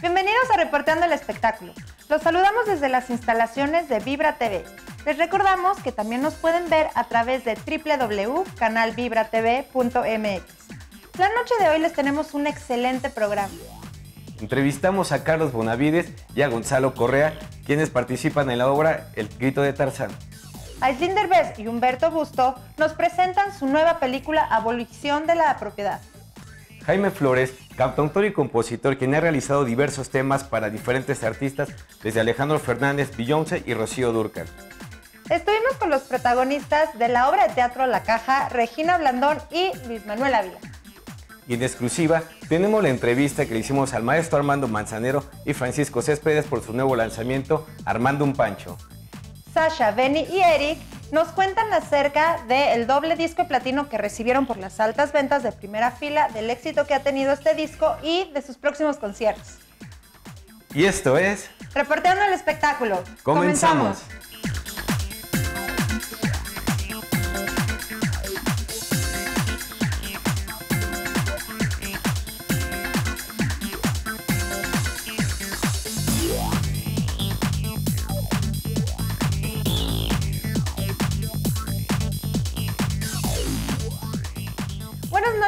Bienvenidos a Reporteando el Espectáculo. Los saludamos desde las instalaciones de Vibra TV. Les recordamos que también nos pueden ver a través de www.canalvibratv.mx. La noche de hoy les tenemos un excelente programa. Entrevistamos a Carlos Bonavides y a Gonzalo Correa, quienes participan en la obra El Grito de Tarzán. Aislinn Derbez y Humberto Busto nos presentan su nueva película Abolición de la Propiedad. Jaime Flores, cantautor y compositor, quien ha realizado diversos temas para diferentes artistas, desde Alejandro Fernández, Beyoncé y Rocío Durcal. Estuvimos con los protagonistas de la obra de teatro La Caja, Regina Blandón y Luis Manuel Ávila. Y en exclusiva tenemos la entrevista que le hicimos al maestro Armando Manzanero y Francisco Céspedes por su nuevo lanzamiento Armando un Pancho. Sasha, Benny y Eric nos cuentan acerca del doble disco de platino que recibieron por las altas ventas de primera fila, del éxito que ha tenido este disco y de sus próximos conciertos. Y esto es... Reporteando el espectáculo. Comenzamos.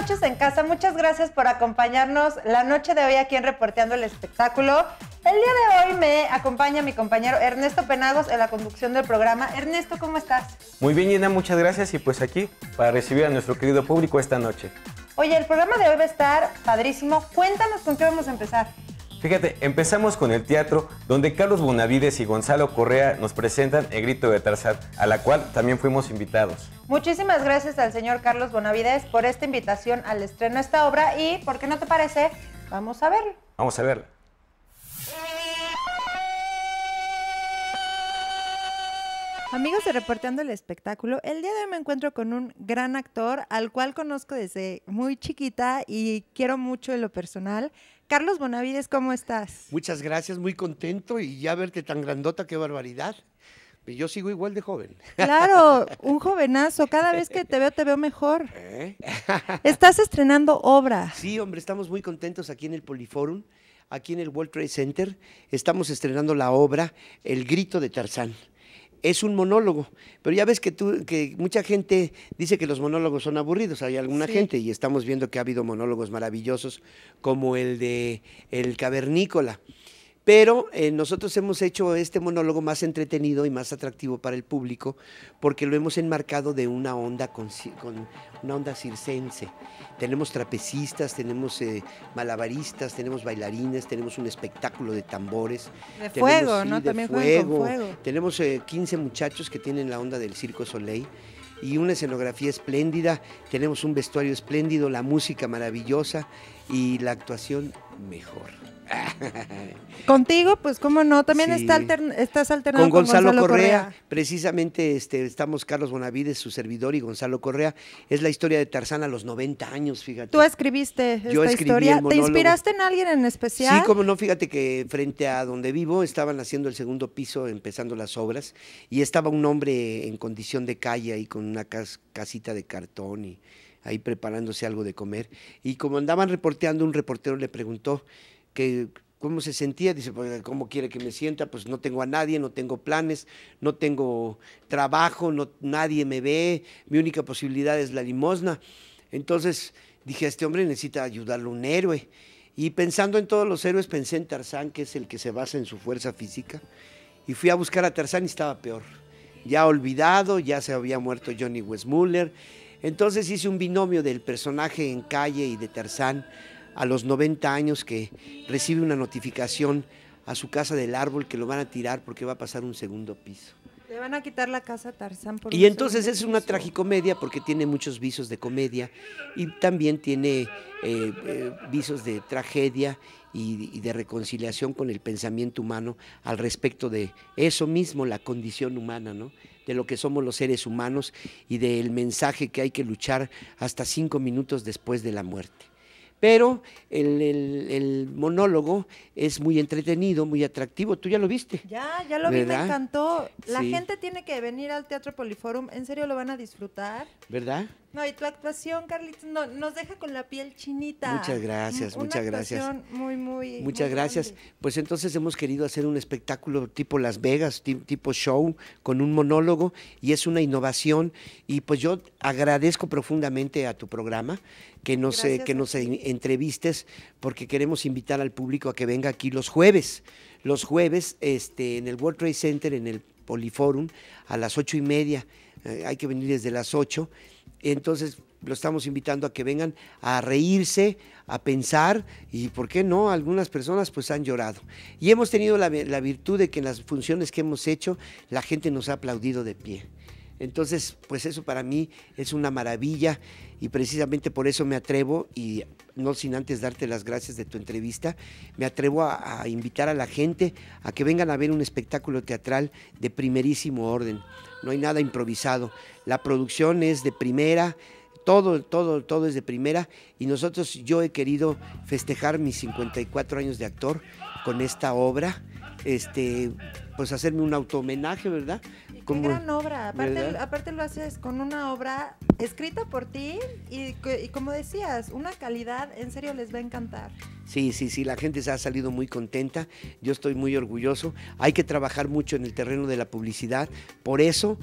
Noches en casa, muchas gracias por acompañarnos la noche de hoy aquí en Reporteando el Espectáculo. El día de hoy me acompaña mi compañero Ernesto Penagos en la conducción del programa. Ernesto, ¿cómo estás? Muy bien, Gina, muchas gracias y pues aquí para recibir a nuestro querido público esta noche. Oye, el programa de hoy va a estar padrísimo. Cuéntanos con qué vamos a empezar. Fíjate, empezamos con el teatro, donde Carlos Bonavides y Gonzalo Correa nos presentan El Grito de Tarzán, a la cual también fuimos invitados. Muchísimas gracias al señor Carlos Bonavides por esta invitación al estreno de esta obra y, ¿por qué no te parece? Vamos a verlo. Vamos a verla. Amigos de Reporteando el Espectáculo, el día de hoy me encuentro con un gran actor al cual conozco desde muy chiquita y quiero mucho en lo personal. Carlos Bonavides, ¿cómo estás? Muchas gracias, muy contento y ya verte tan grandota, qué barbaridad. Yo sigo igual de joven. Claro, un jovenazo. Cada vez que te veo, te veo mejor. ¿Eh? Estás estrenando obra. Sí, hombre, estamos muy contentos aquí en el Poliforum, aquí en el World Trade Center. Estamos estrenando la obra El Grito de Tarzán. Es un monólogo, pero ya ves que, tú, que mucha gente dice que los monólogos son aburridos, hay alguna Sí. gente, y estamos viendo que ha habido monólogos maravillosos como el de El Cavernícola. Pero eh, nosotros hemos hecho este monólogo más entretenido y más atractivo para el público porque lo hemos enmarcado de una onda con, una onda circense. Tenemos trapecistas, tenemos eh, malabaristas, tenemos bailarines, tenemos un espectáculo de tambores. De tenemos, fuego, sí, ¿no? de También con fuego. Tenemos eh, 15 muchachos que tienen la onda del Circo Soleil y una escenografía espléndida, tenemos un vestuario espléndido, la música maravillosa y la actuación mejor. Contigo, pues cómo no, también Sí. está altern- estás alternando Con Gonzalo, Correa, Correa. precisamente este, estamos Carlos Bonavides, su servidor, y Gonzalo Correa. Es la historia de Tarzán a los 90 años, fíjate. Tú escribiste Yo esta escribí historia. el ¿Te inspiraste en alguien en especial? Sí, como no, fíjate que frente a donde vivo estaban haciendo el segundo piso, empezando las obras, y estaba un hombre en condición de calle ahí con una cas- casita de cartón y ahí preparándose algo de comer. Y como andaban reporteando, un reportero le preguntó cómo se sentía, dice, pues, ¿cómo quiere que me sienta? Pues no tengo a nadie, no tengo planes, no tengo trabajo, no, nadie me ve, mi única posibilidad es la limosna. Entonces dije, este hombre necesita ayudarlo un héroe. Y pensando en todos los héroes, pensé en Tarzán, que es el que se basa en su fuerza física. Y fui a buscar a Tarzán y estaba peor. Ya olvidado, ya se había muerto Johnny Westmuller. Entonces hice un binomio del personaje en calle y de Tarzán a los 90 años que recibe una notificación a su casa del árbol que lo van a tirar porque va a pasar un segundo piso. Le van a quitar la casa a Tarzán por Y entonces es una tragicomedia porque tiene muchos visos de comedia y también tiene eh, eh, visos de tragedia y, y de reconciliación con el pensamiento humano al respecto de eso mismo, la condición humana, ¿no? de lo que somos los seres humanos y del mensaje que hay que luchar hasta cinco minutos después de la muerte. Pero el, el- el monólogo es muy entretenido, muy atractivo. ¿Tú ya lo viste? Ya, ya lo vi, me encantó. La Sí. gente tiene que venir al Teatro Poliforum, en serio lo van a disfrutar. ¿Verdad? No, y tu actuación, Carlitos, no, nos deja con la piel chinita. Muchas gracias, Una muchas gracias. Muy, muy. Muchas muy gracias. grande. Pues entonces hemos querido hacer un espectáculo tipo Las Vegas, ti- tipo show, con un monólogo, y es una innovación. Y pues yo agradezco profundamente a tu programa que nos, eh, que nos entrevistes, porque queremos invitar al público a que venga aquí los jueves. Los jueves este, en el World Trade Center, en el Poliforum, a las ocho y media. Eh, hay que venir desde las ocho. Entonces, lo estamos invitando a que vengan a reírse, a pensar y, ¿por qué no? Algunas personas pues han llorado. Y hemos tenido la, la virtud de que en las funciones que hemos hecho la gente nos ha aplaudido de pie. Entonces, pues eso para mí es una maravilla y precisamente por eso me atrevo, y no sin antes darte las gracias de tu entrevista, me atrevo a, invitar a la gente a que vengan a ver un espectáculo teatral de primerísimo orden. No hay nada improvisado. La producción es de primera, todo, todo, todo es de primera y nosotros, yo he querido festejar mis 54 años de actor con esta obra, este, pues hacerme un auto homenaje, ¿verdad? Qué gran obra. Aparte, aparte lo haces con una obra escrita por ti y, y como decías, una calidad, en serio les va a encantar. Sí, sí, sí, la gente se ha salido muy contenta, yo estoy muy orgulloso. Hay que trabajar mucho en el terreno de la publicidad, por eso,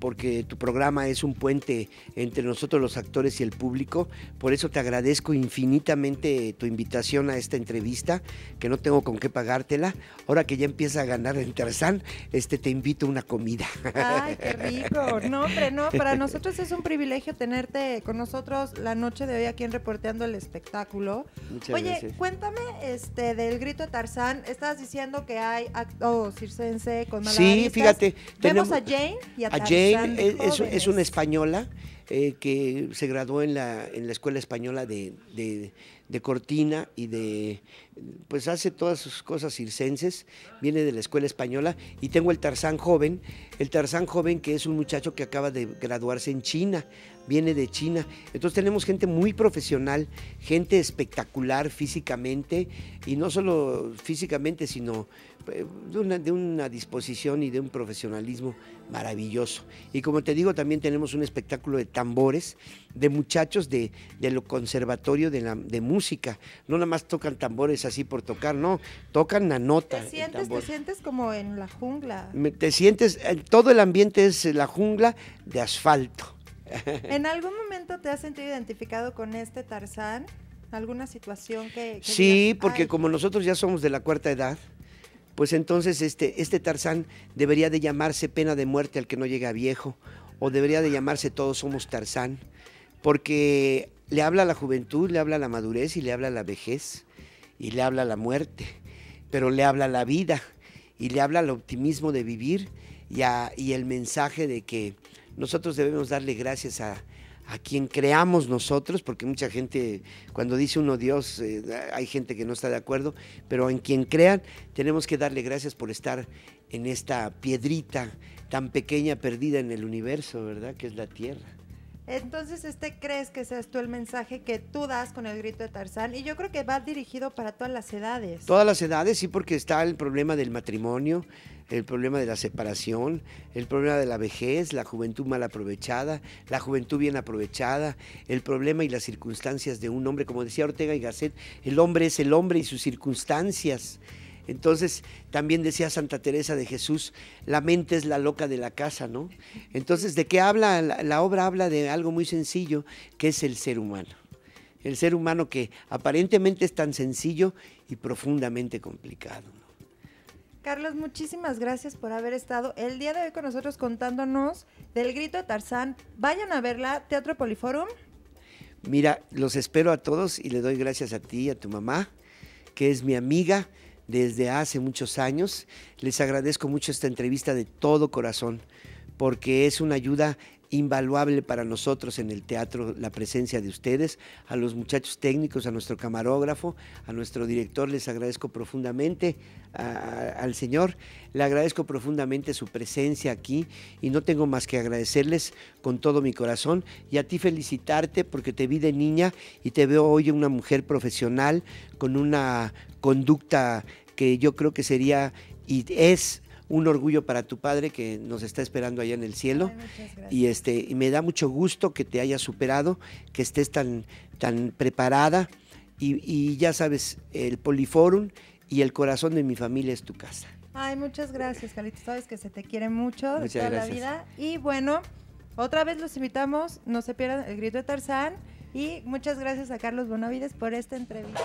porque tu programa es un puente entre nosotros los actores y el público, por eso te agradezco infinitamente tu invitación a esta entrevista, que no tengo con qué pagártela. Ahora que ya empieza a ganar en Tarzán, este, te invito a una comida. Ay, qué rico. No, hombre, no, para nosotros es un privilegio tenerte con nosotros la noche de hoy aquí en Reporteando el Espectáculo. Muchas Oye, gracias. Cuéntame este del grito de Tarzán. Estabas diciendo que hay acto circense con Sí, malabaristas. fíjate, Vemos tenemos- a Jane y a, A Tarzán Jane es, una española eh, que se graduó en la, en la Escuela Española de, de- Cortina y de, pues hace todas sus cosas circenses, viene de la Escuela Española y tengo el Tarzán joven, el Tarzán joven que es un muchacho que acaba de graduarse en China, viene de China. Entonces tenemos gente muy profesional, gente espectacular físicamente y no solo físicamente, sino de una, de una disposición y de un profesionalismo maravilloso. Y como te digo, también tenemos un espectáculo de tambores, de muchachos de, de lo conservatorio de, la, de música. No nada más tocan tambores así por tocar, no, tocan la nota. Te sientes, te tambor. sientes como en la jungla. Te sientes, eh, todo el ambiente es la jungla de asfalto. ¿En algún momento te has sentido identificado con este Tarzán? ¿Alguna situación que, que Sí, digas, porque "Ay, como nosotros ya somos de la cuarta edad, pues entonces este, este Tarzán debería de llamarse pena de muerte al que no llega viejo, o debería de llamarse todos somos Tarzán, porque le habla a la juventud, le habla a la madurez y le habla a la vejez, y le habla a la muerte, pero le habla a la vida, y le habla al optimismo de vivir y, y el mensaje de que nosotros debemos darle gracias a, a quien creamos nosotros, porque mucha gente, cuando dice uno Dios, eh, hay gente que no está de acuerdo, pero en quien crean tenemos que darle gracias por estar en esta piedrita tan pequeña perdida en el universo, ¿verdad? Que es la Tierra. Entonces, este crees que seas tú el mensaje que tú das con el grito de Tarzán y yo creo que va dirigido para todas las edades. Todas las edades, sí, porque está el problema del matrimonio, el problema de la separación, el problema de la vejez, la juventud mal aprovechada, la juventud bien aprovechada, el problema y las circunstancias de un hombre, como decía Ortega y Gasset, el hombre es el hombre y sus circunstancias. Entonces, también decía Santa Teresa de Jesús, la mente es la loca de la casa, ¿no? Entonces, ¿de qué habla? La, la obra habla de algo muy sencillo, que es el ser humano. El ser humano que aparentemente es tan sencillo y profundamente complicado. ¿no? Carlos, muchísimas gracias por haber estado el día de hoy con nosotros contándonos del grito de Tarzán. Vayan a verla, Teatro Poliforum. Mira, los espero a todos y le doy gracias a ti y a tu mamá, que es mi amiga desde hace muchos años. Les agradezco mucho esta entrevista de todo corazón, porque es una ayuda invaluable para nosotros en el teatro la presencia de ustedes, a los muchachos técnicos, a nuestro camarógrafo, a nuestro director, les agradezco profundamente, al Señor, le agradezco profundamente su presencia aquí y no tengo más que agradecerles con todo mi corazón y a ti felicitarte porque te vi de niña y te veo hoy una mujer profesional con una conducta que yo creo que sería y es un orgullo para tu padre que nos está esperando allá en el cielo. y este y me da mucho gusto que te hayas superado, que estés tan, tan preparada. Y, ya sabes, el Poliforum y el corazón de mi familia es tu casa. Ay, muchas gracias, Carlitos. Sabes que se te quiere mucho de toda la vida. Y bueno, otra vez los invitamos, no se pierdan el grito de Tarzán. Y muchas gracias a Carlos Bonavides por esta entrevista.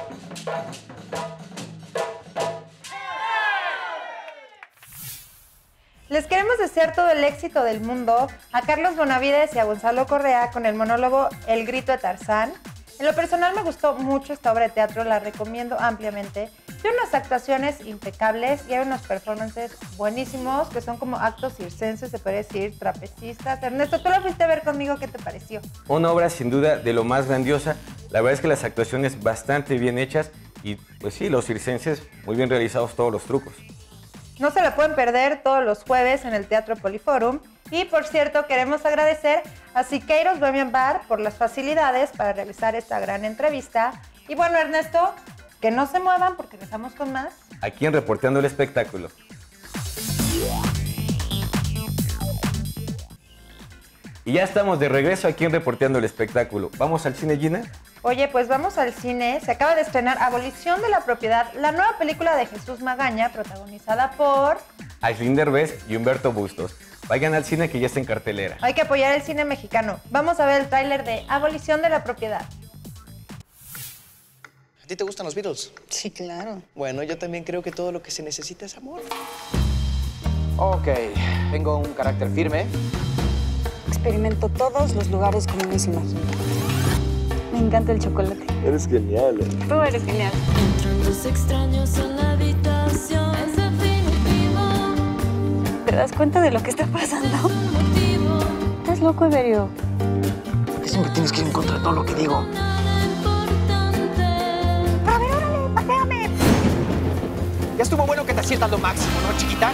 Les queremos desear todo el éxito del mundo a Carlos Bonavides y a Gonzalo Correa con el monólogo El grito de Tarzán. En lo personal me gustó mucho esta obra de teatro, la recomiendo ampliamente. Tiene unas actuaciones impecables y hay unos performances buenísimos que son como actos circenses, se puede decir, trapecistas. Ernesto, tú lo fuiste a ver conmigo, ¿qué te pareció? Una obra sin duda de lo más grandiosa. La verdad es que las actuaciones bastante bien hechas y pues sí, los circenses muy bien realizados todos los trucos. No se la pueden perder todos los jueves en el Teatro Poliforum. Y por cierto, queremos agradecer a Siqueiros Bohemian Bar por las facilidades para realizar esta gran entrevista. Y bueno, Ernesto, que no se muevan porque empezamos con más. Aquí en Reporteando el Espectáculo. Y ya estamos de regreso aquí en Reporteando el Espectáculo. ¿Vamos al cine, Gina? Oye, pues vamos al cine. Se acaba de estrenar Abolición de la Propiedad, la nueva película de Jesús Magaña, protagonizada por... Aislinn Derbez y Humberto Bustos. Vayan al cine que ya está en cartelera. Hay que apoyar el cine mexicano. Vamos a ver el tráiler de Abolición de la Propiedad. ¿A ti te gustan los Beatles? Sí, claro. Bueno, yo también creo que todo lo que se necesita es amor. Ok, tengo un carácter firme. Experimento todos los lugares como uno se imagina. Me encanta el chocolate. Eres genial. ¿eh? Tú eres genial. extraños en la habitación. Es definitivo. ¿Te das cuenta de lo que está pasando? ¿Estás loco, Everio? ¿Por qué siempre tienes que ir en contra de todo lo que digo? Ya estuvo bueno que te sientas lo máximo, ¿no, chiquita?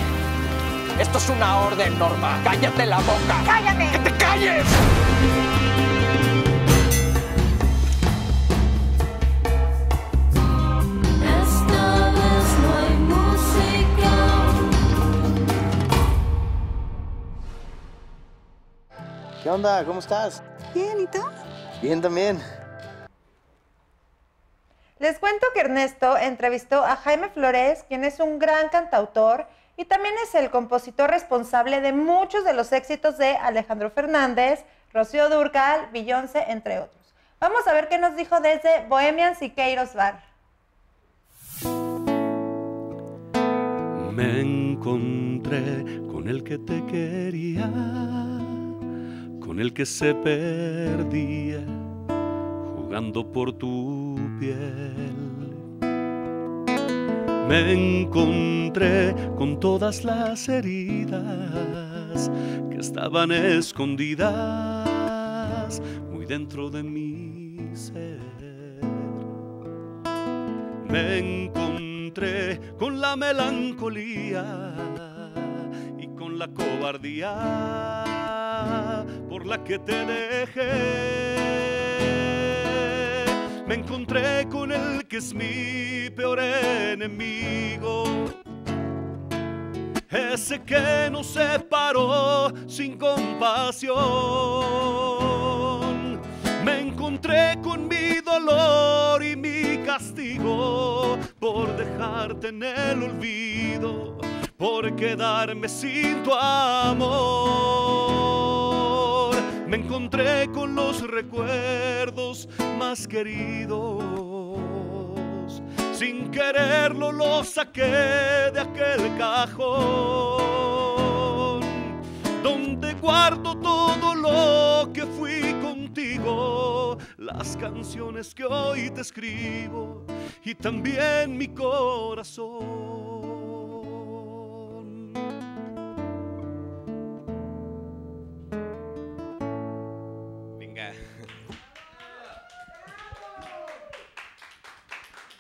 Esto es una orden, Norma. ¡Cállate la boca! ¡Cállate! ¡Que te calles! ¿Qué onda? ¿Cómo estás? Bien, ¿y tú? Bien también. Les cuento que Ernesto entrevistó a Jaime Flores, quien es un gran cantautor y también es el compositor responsable de muchos de los éxitos de Alejandro Fernández, Rocío Durcal, Beyoncé, entre otros. Vamos a ver qué nos dijo desde Bohemian Siqueiros Bar. Me encontré con el que te quería con el que se perdía jugando por tu piel. Me encontré con todas las heridas que estaban escondidas muy dentro de mi ser. Me encontré con la melancolía y con la cobardía por la que te dejé. Me encontré con el que es mi peor enemigo. Ese que nos separó sin compasión. Me encontré con mi dolor y mi castigo por dejarte en el olvido, por quedarme sin tu amor encontré con los recuerdos más queridos. Sin quererlo lo saqué de aquel cajón, donde guardo todo lo que fui contigo, las canciones que hoy te escribo y también mi corazón.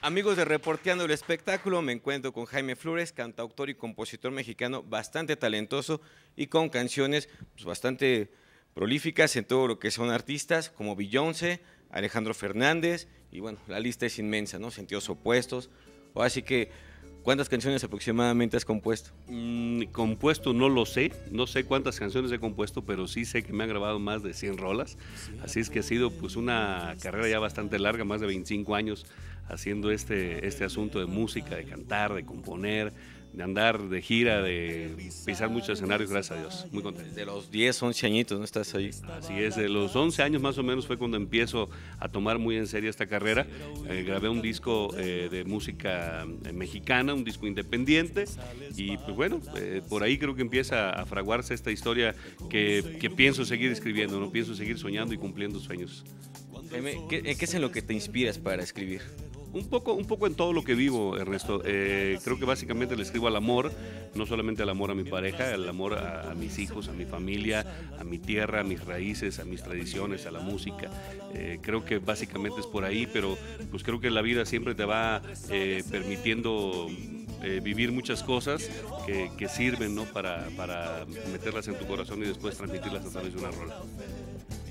Amigos de Reporteando el Espectáculo, me encuentro con Jaime Flores, cantautor y compositor mexicano bastante talentoso y con canciones pues, bastante prolíficas en todo lo que son artistas como Beyoncé, Alejandro Fernández y bueno, la lista es inmensa, ¿no? Sentidos opuestos. Así que, ¿cuántas canciones aproximadamente has compuesto? Mm, compuesto no lo sé, no sé cuántas canciones he compuesto, pero sí sé que me han grabado más de 100 rolas. Así es que ha sido pues una carrera ya bastante larga, más de 25 años haciendo este, este asunto de música, de cantar, de componer, de andar de gira, de pisar muchos escenarios, gracias a Dios. Muy contento. De los 10, 11 añitos, ¿no estás ahí? Así es, de los 11 años más o menos fue cuando empiezo a tomar muy en serio esta carrera. Eh, grabé un disco eh, de música eh, mexicana, un disco independiente y pues bueno, eh, por ahí creo que empieza a fraguarse esta historia que, que pienso seguir escribiendo, no pienso seguir soñando y cumpliendo sueños. Jaime, ¿qué, ¿en qué es en lo que te inspiras para escribir? Un poco, un poco en todo lo que vivo, Ernesto. Eh, creo que básicamente le escribo al amor, no solamente al amor a mi pareja, al amor a, mis hijos, a mi familia, a mi tierra, a mis raíces, a mis tradiciones, a la música. Eh, creo que básicamente es por ahí, pero pues creo que la vida siempre te va eh, permitiendo eh, vivir muchas cosas que, que sirven ¿no? para, para meterlas en tu corazón y después transmitirlas a través de una rola.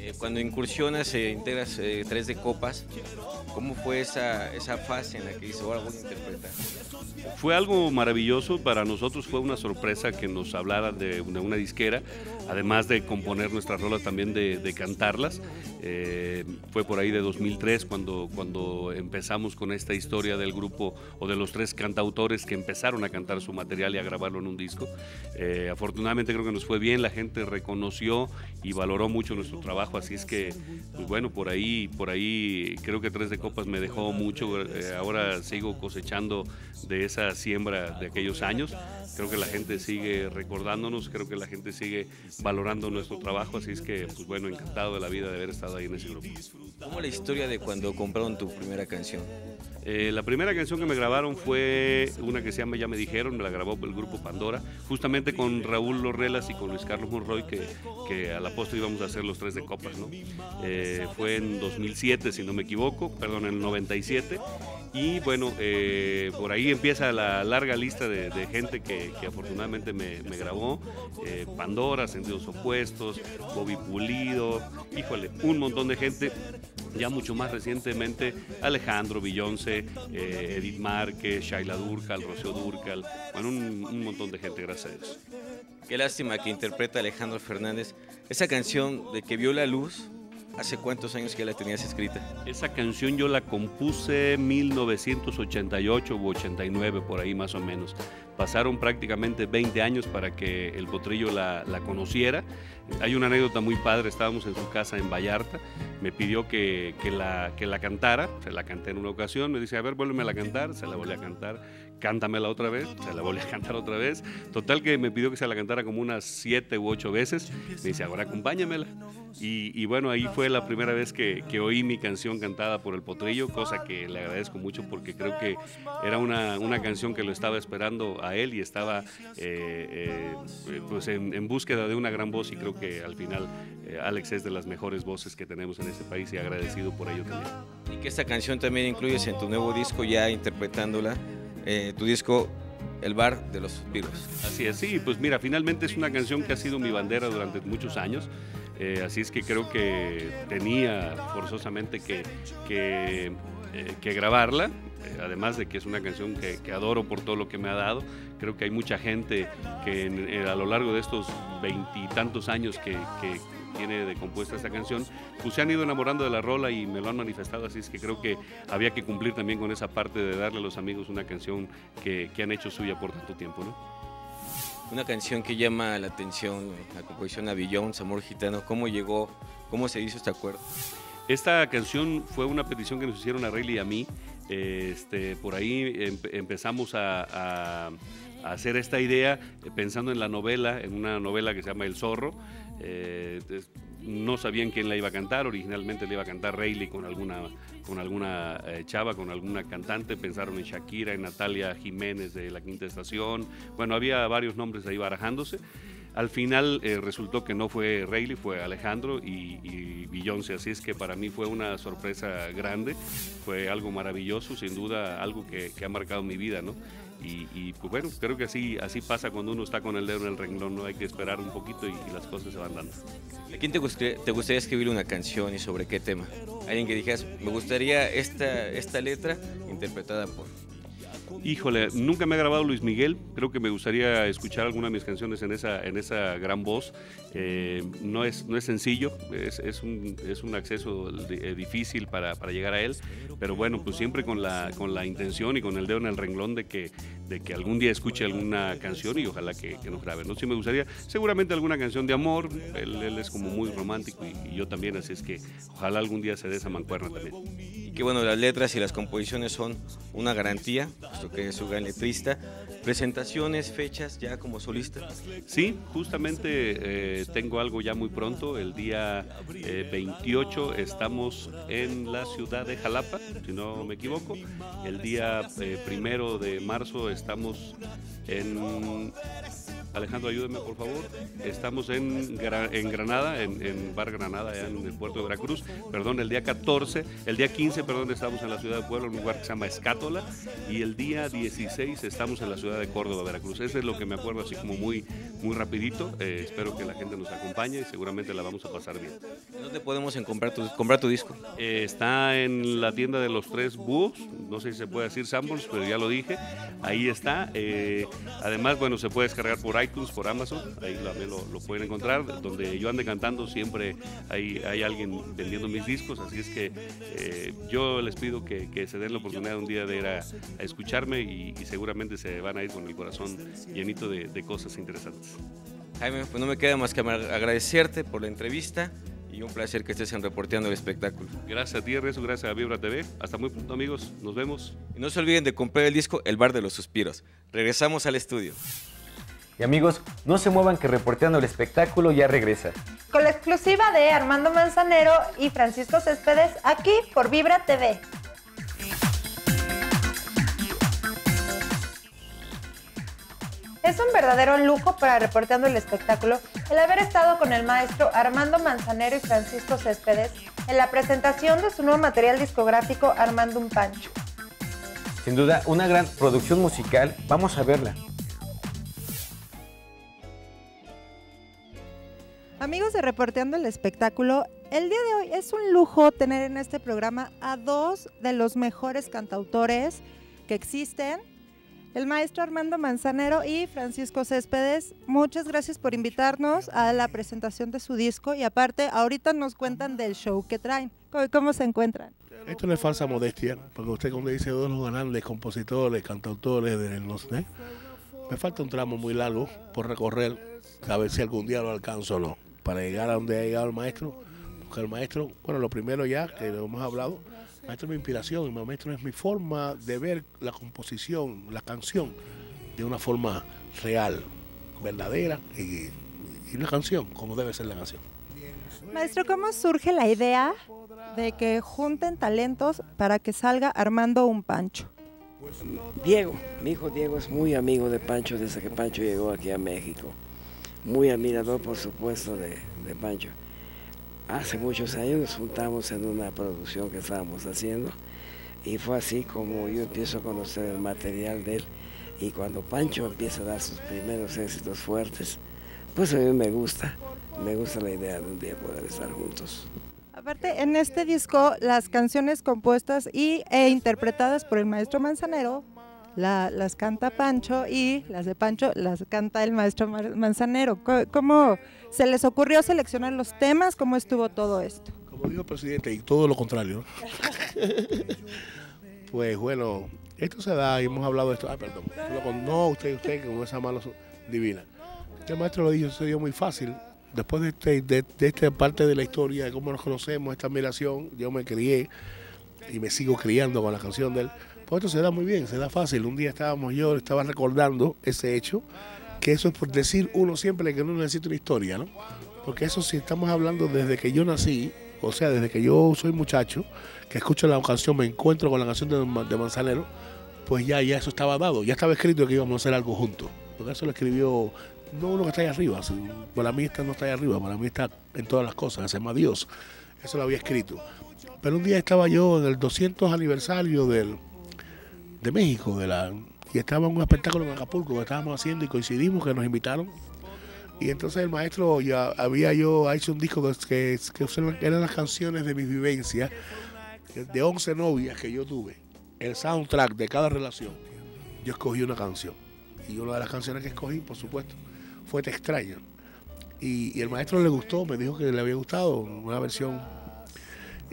Eh, cuando incursionas, e integras eh, tres de copas, ¿cómo fue esa, esa fase en la que dices, ahora voy a interpretar? Fue algo maravilloso, para nosotros fue una sorpresa que nos hablara de, una disquera, además de componer nuestras rolas, también de cantarlas. Eh, fue por ahí de 2003 cuando, cuando empezamos con esta historia del grupo o de los tres cantautores que empezaron a cantar su material y a grabarlo en un disco. Eh, afortunadamente creo que nos fue bien, la gente reconoció y valoró mucho nuestro trabajo, así es que, pues bueno, por ahí, por ahí creo que Tres de Copas me dejó mucho, eh, ahora sigo cosechando de esa siembra de aquellos años. Creo que la gente sigue recordándonos, creo que la gente sigue valorando nuestro trabajo, así es que, pues bueno, encantado de la vida de haber estado ahí en ese grupo. ¿Cómo la historia de cuando compraron tu primera canción? Eh, la primera canción que me grabaron fue una que se llama Ya me dijeron, me la grabó el grupo Pandora, justamente con Raúl Lorrelas y con Luis Carlos Monroy, que, que a la postre íbamos a hacer los tres de copas, ¿no? Eh, fue en 2007, si no me equivoco, perdón, en el 97. Y bueno, eh, por ahí empieza la larga lista de, gente que, afortunadamente me, grabó. Eh, Pandora, Sentidos Opuestos, Bobby Pulido, híjole, un montón de gente. Ya mucho más recientemente, Alejandro, Beyoncé, eh, Edith Márquez, Shaila Durcal, Rocío Durcal, bueno, un, un montón de gente, gracias a Dios. Qué lástima que interpreta Alejandro Fernández. Esa canción de que vio la luz, ¿hace cuántos años que la tenías escrita? Esa canción yo la compuse 1988 u 89, por ahí más o menos. Pasaron prácticamente 20 años para que el potrillo la, la conociera. Hay una anécdota muy padre, estábamos en su casa en Vallarta, me pidió que, que la, que la cantara, se la canté en una ocasión, me dice, a ver, vuélveme a cantar, se la volví a cantar, cántamela otra vez, se la volví a cantar otra vez. Total que me pidió que se la cantara como unas siete u ocho veces, me dice, ahora acompáñamela. Y, y bueno, ahí fue la primera vez que, que, oí mi canción cantada por el potrillo, cosa que le agradezco mucho porque creo que era una, una canción que lo estaba esperando a él y estaba eh, eh, pues en, en, búsqueda de una gran voz y creo que al final eh, Alex es de las mejores voces que tenemos en este país y agradecido por ello también. Y que esta canción también incluyes en tu nuevo disco ya interpretándola, eh, tu disco el bar de los Beatles. Así es, sí, pues mira, finalmente es una canción que ha sido mi bandera durante muchos años. Eh, así es que creo que tenía forzosamente que, que, eh, grabarla, además de que es una canción que, adoro por todo lo que me ha dado. Creo que hay mucha gente que a lo largo de estos veintitantos años que tiene de compuesta esta canción, pues se han ido enamorando de la rola y me lo han manifestado, así es que creo que había que cumplir también con esa parte de darle a los amigos una canción que, que han hecho suya por tanto tiempo, ¿no? Una canción que llama la atención, la composición a Beyoncé, Amor Gitano, ¿cómo llegó, cómo se hizo este acuerdo? Esta canción fue una petición que nos hicieron a Rayleigh y a mí, este, por ahí em empezamos a, a, hacer esta idea pensando en la novela, en una novela que se llama El Zorro, eh, no sabían quién la iba a cantar, originalmente le iba a cantar Rayleigh con alguna, con alguna eh, chava, con alguna cantante, pensaron en Shakira, en Natalia Jiménez de la Quinta Estación, bueno, había varios nombres ahí barajándose. Al final eh, resultó que no fue Rayleigh, fue Alejandro y, y Beyoncé, así es que para mí fue una sorpresa grande, fue algo maravilloso, sin duda algo que, que ha marcado mi vida, ¿no? Y, y, pues bueno, creo que así, así pasa cuando uno está con el dedo en el renglón, ¿no? Hay que esperar un poquito y, y las cosas se van dando. ¿A quién te gustaría, te gustaría escribir una canción y sobre qué tema? Alguien que dijeras, me gustaría esta, esta letra interpretada por... Híjole, nunca me ha grabado Luis Miguel. Creo que me gustaría escuchar alguna de mis canciones en esa, en esa gran voz. Eh, no, es, no es sencillo, es, es, un, es un acceso eh, difícil para, para llegar a él, pero bueno, pues siempre con la, con la intención y con el dedo en el renglón de que, de que algún día escuche alguna canción y ojalá que, que nos grabe. ¿no? Sí me gustaría, seguramente alguna canción de amor, él, es como muy romántico y, y yo también, así es que ojalá algún día se dé esa mancuerna también. Y que bueno, las letras y las composiciones son una garantía, puesto que es un gran. Presentaciones, fechas ya como solista. Sí, justamente eh, tengo algo ya muy pronto. El día eh, 28 estamos en la ciudad de Jalapa, si no me equivoco. El día eh, primero de marzo estamos en. Alejandro, ayúdeme por favor. Estamos en, en Granada, en, Bar Granada, en el puerto de Veracruz. Perdón, el día 14, el día 15, perdón, estamos en la ciudad de Puebla, en un lugar que se llama Escátola. Y el 16 estamos en la ciudad de Córdoba, Veracruz. Ese es lo que me acuerdo así como muy, muy rapidito. Eh, espero que la gente nos acompañe y seguramente la vamos a pasar bien. ¿Dónde podemos comprar, tu, comprar tu disco? Eh, está en la tienda de los tres búhos, no sé si se puede decir samples, pero ya lo dije. Ahí está. Eh, además, bueno, se puede descargar por iTunes, por Amazon, ahí también lo, lo pueden encontrar. Donde yo ande cantando siempre hay, hay alguien vendiendo mis discos, así es que eh, yo les pido que, que se den la oportunidad un día de ir a, a escucharme y, y seguramente se van a ir con el corazón llenito de, de cosas interesantes. Jaime, pues no me queda más que agradecerte por la entrevista y un placer que estés en Reporteando el Espectáculo. Gracias a ti, Rezo, gracias a Vibra TV. Hasta muy pronto, amigos. Nos vemos. Y no se olviden de comprar el disco El Bar de los Suspiros. Regresamos al estudio. Y amigos, no se muevan que reporteando el espectáculo ya regresa. Con la exclusiva de Armando Manzanero y Francisco Céspedes aquí por Vibra TV. Es un verdadero lujo para Reporteando el Espectáculo el haber estado con el maestro Armando Manzanero y Francisco Céspedes en la presentación de su nuevo material discográfico Armando un Pancho. Sin duda, una gran producción musical. Vamos a verla. Amigos de Reporteando el Espectáculo, el día de hoy es un lujo tener en este programa a dos de los mejores cantautores que existen, el maestro Armando Manzanero y Francisco Céspedes. Muchas gracias por invitarnos a la presentación de su disco y aparte ahorita nos cuentan del show que traen. ¿Cómo, se encuentran? Esto no es falsa modestia, porque usted cuando dice dos de los grandes compositores, cantautores de los ¿eh? me falta un tramo muy largo por recorrer, a ver si algún día lo alcanzo o no, para llegar a donde ha llegado el maestro, porque el maestro, bueno, lo primero ya que lo hemos hablado, el maestro es mi inspiración, el maestro es mi forma de ver la composición, la canción, de una forma real, verdadera y, y una canción, como debe ser la canción. Maestro, ¿cómo surge la idea de que junten talentos para que salga Armando un Pancho? Diego, mi hijo Diego es muy amigo de Pancho desde que Pancho llegó aquí a México. Muy admirador, por supuesto, de, de Pancho. Hace muchos años nos juntamos en una producción que estábamos haciendo y fue así como yo empiezo a conocer el material de él. Y cuando Pancho empieza a dar sus primeros éxitos fuertes, pues a mí me gusta, me gusta la idea de un día poder estar juntos. Aparte, en este disco, las canciones compuestas y, e interpretadas por el maestro Manzanero, la- las canta Pancho y las de Pancho las canta el maestro Manzanero. ¿Cómo se les ocurrió seleccionar los temas? ¿Cómo estuvo todo esto? Como dijo el presidente, y todo lo contrario. pues bueno, esto se da, y hemos hablado de esto. Ah, perdón. No, usted, usted, con esa mano divina. El maestro lo dijo, se dio muy fácil. Después de, este, de, de esta parte de la historia, de cómo nos conocemos, esta admiración, yo me crié y me sigo criando con la canción de él. Pues esto se da muy bien, se da fácil. Un día estábamos yo, estaba recordando ese hecho, que eso es por decir uno siempre que uno necesita una historia, ¿no? Porque eso si estamos hablando desde que yo nací, o sea, desde que yo soy muchacho, que escucho la canción, me encuentro con la canción de, de Manzanero, pues ya, ya eso estaba dado, ya estaba escrito que íbamos a hacer algo juntos. Porque eso lo escribió no uno que está ahí arriba. Para mí está, no está ahí arriba, para mí está en todas las cosas, se llama Dios. Eso lo había escrito. Pero un día estaba yo en el 200 aniversario del, de México, de la, y estaba en un espectáculo en Acapulco que estábamos haciendo y coincidimos que nos invitaron. Y entonces el maestro ya había yo hecho un disco que, que, eran las canciones de mis vivencias, de 11 novias que yo tuve. El soundtrack de cada relación, yo escogí una canción. Y una de las canciones que escogí, por supuesto, fue Te extraño. Y el maestro le gustó, me dijo que le había gustado una versión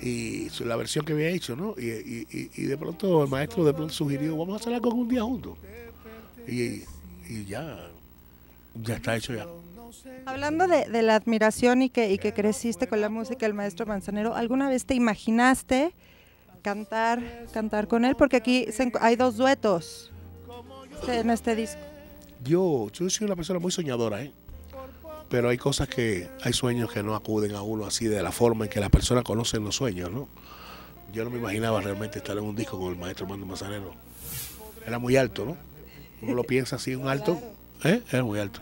y la versión que había hecho, ¿no? Y, y- y- de pronto el maestro de pronto sugirió, vamos a hacer algo un día juntos. Y, y ya, ya está hecho ya. Hablando de, de la admiración y que, y que creciste con la música del maestro Manzanero, ¿alguna vez te imaginaste cantar, cantar con él? Porque aquí se hay dos duetos en este disco. Yo, yo soy una persona muy soñadora, ¿eh? Pero hay cosas que, hay sueños que no acuden a uno así de la forma en que las personas conocen los sueños, ¿no? Yo no me imaginaba realmente estar en un disco con el maestro Mando Mazanero. Era muy alto, ¿no? Uno lo piensa así, un alto, ¿eh? Era muy alto.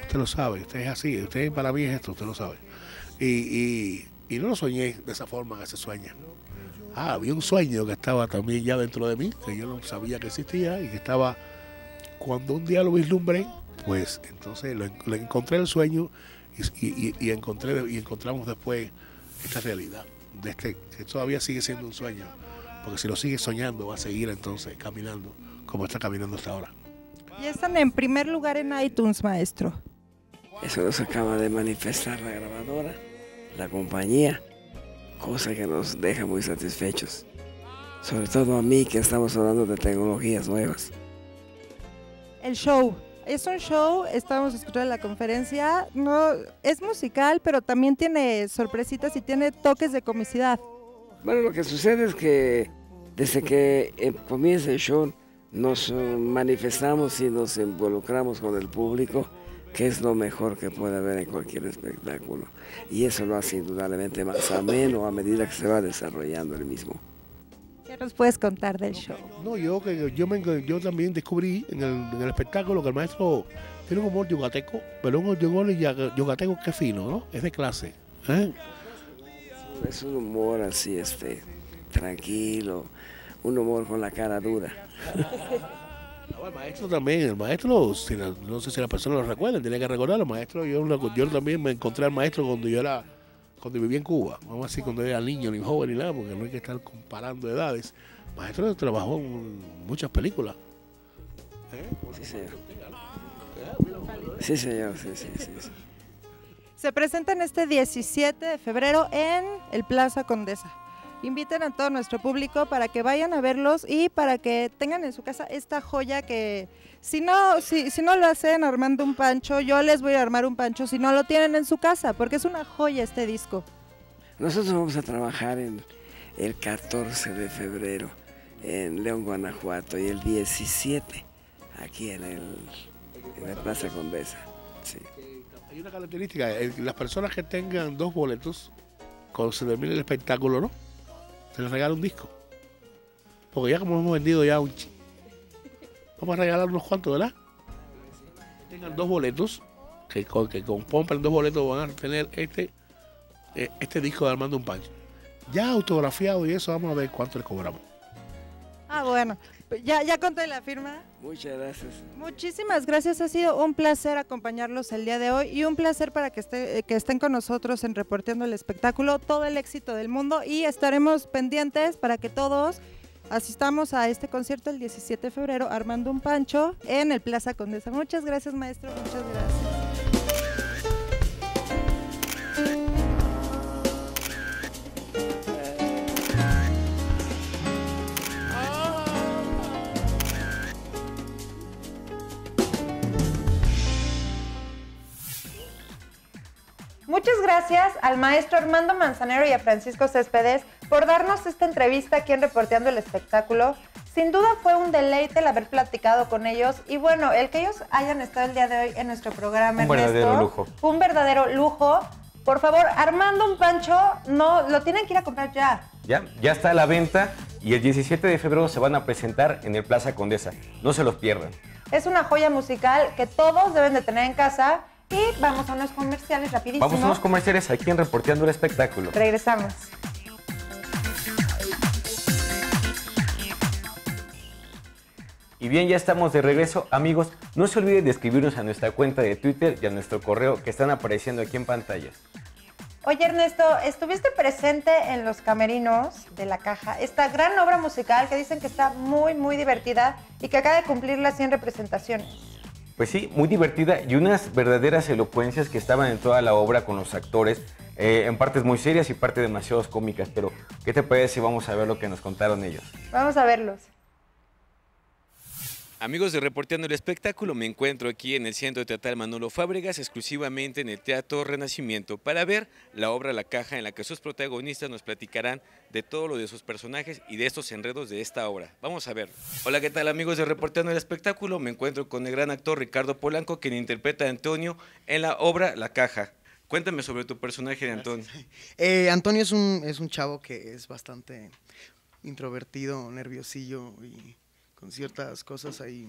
Usted lo sabe, usted es así, usted para mí es esto, usted lo sabe. Y, y, y no lo soñé de esa forma que se sueña. Ah, había un sueño que estaba también ya dentro de mí, que yo no sabía que existía y que estaba cuando un día lo vislumbré, pues entonces lo, encontré el sueño y, y- y encontré y encontramos después esta realidad de este que todavía sigue siendo un sueño, porque si lo sigue soñando va a seguir entonces caminando como está caminando hasta ahora. Y están en primer lugar en iTunes, maestro. Eso nos acaba de manifestar la grabadora, la compañía, cosa que nos deja muy satisfechos. Sobre todo a mí que estamos hablando de tecnologías nuevas. El show. Es un show, estamos escuchando la conferencia, no es musical, pero también tiene sorpresitas y tiene toques de comicidad. Bueno, lo que sucede es que desde que eh, comienza el show nos eh, manifestamos y nos involucramos con el público, que es lo mejor que puede haber en cualquier espectáculo. Y eso lo hace indudablemente más ameno a medida que se va desarrollando el mismo. ¿Qué nos puedes contar del show? No, yo que yo me yo también descubrí en el, en el espectáculo que el maestro tiene un humor yucateco, pero un humor yucateco que fino, ¿no? Es de clase. ¿eh? Es un humor así, este, tranquilo, un humor con la cara dura. No, el maestro también, el maestro, si la- no sé si las personas lo recuerdan, tiene que recordar, el maestro, yo, yo también me encontré al maestro cuando yo era, cuando vivía en Cuba, vamos a decir cuando era niño, ni joven, ni nada, porque no hay que estar comparando edades. Maestro trabajó en muchas películas. Sí, señor. Sí, señor, sí, sí, sí. sí. Se presentan este 17 de febrero en el Plaza Condesa. Inviten a todo nuestro público para que vayan a verlos y para que tengan en su casa esta joya que si no, si, si no lo hacen armando un pancho, yo les voy a armar un pancho si no lo tienen en su casa, porque es una joya este disco. Nosotros vamos a trabajar en el 14 de febrero en León, Guanajuato, y el 17 aquí en, el, en la Plaza Condesa. Sí. Hay una característica, las personas que tengan dos boletos, cuando se termine el espectáculo, ¿no? Se les regala un disco. Porque ya como hemos vendido ya un... Vamos a regalar unos cuantos, ¿verdad? Tengan dos boletos, que, con- que con- compren dos boletos van a tener este, eh, este disco de Armando un Pancho. Ya autografiado y eso, vamos a ver cuánto le cobramos. Ah, bueno, ya, ya conté la firma. Muchas gracias. Muchísimas gracias, ha sido un placer acompañarlos el día de hoy y un placer para que, esté- que estén con nosotros en Reporteando el Espectáculo, todo el éxito del mundo y estaremos pendientes para que todos asistamos a este concierto el 17 de febrero, Armando un Pancho, en el Plaza Condesa. Muchas gracias, maestro, muchas gracias. Muchas gracias al maestro Armando Manzanero y a Francisco Céspedes por darnos esta entrevista aquí en Reporteando el Espectáculo. Sin duda fue un deleite el haber platicado con ellos y bueno, el que ellos hayan estado el día de hoy en nuestro programa. Un verdadero lujo. Un verdadero lujo. Por favor, Armando un Pancho, no, lo tienen que ir a comprar ya. Ya, ya está a la venta y el 17 de febrero se van a presentar en el Plaza Condesa. No se los pierdan. Es una joya musical que todos deben de tener en casa. Y vamos a unos comerciales rapidísimo. Vamos a unos comerciales aquí en Reporteando el Espectáculo. Regresamos. Y bien, ya estamos de regreso. Amigos, no se olviden de escribirnos a nuestra cuenta de Twitter y a nuestro correo que están apareciendo aquí en pantalla. Oye Ernesto, estuviste presente en Los Camerinos de la Caja, esta gran obra musical que dicen que está muy, muy divertida y que acaba de cumplir las 100 representaciones. Pues sí, muy divertida y unas verdaderas elocuencias que estaban en toda la obra con los actores, eh, en partes muy serias y partes demasiado cómicas. Pero, ¿qué te parece si vamos a ver lo que nos contaron ellos? Vamos a verlos. Amigos de Reporteando el Espectáculo, me encuentro aquí en el Centro Teatral Manolo Fábregas, exclusivamente en el Teatro Renacimiento, para ver la obra La Caja, en la que sus protagonistas nos platicarán de todo lo de sus personajes y de estos enredos de esta obra. Vamos a ver. Hola, ¿qué tal amigos de Reporteando el Espectáculo? Me encuentro con el gran actor Ricardo Polanco, quien interpreta a Antonio en la obra La Caja. Cuéntame sobre tu personaje de Antonio. Eh, Antonio es un, es un chavo que es bastante introvertido, nerviosillo y con ciertas cosas ahí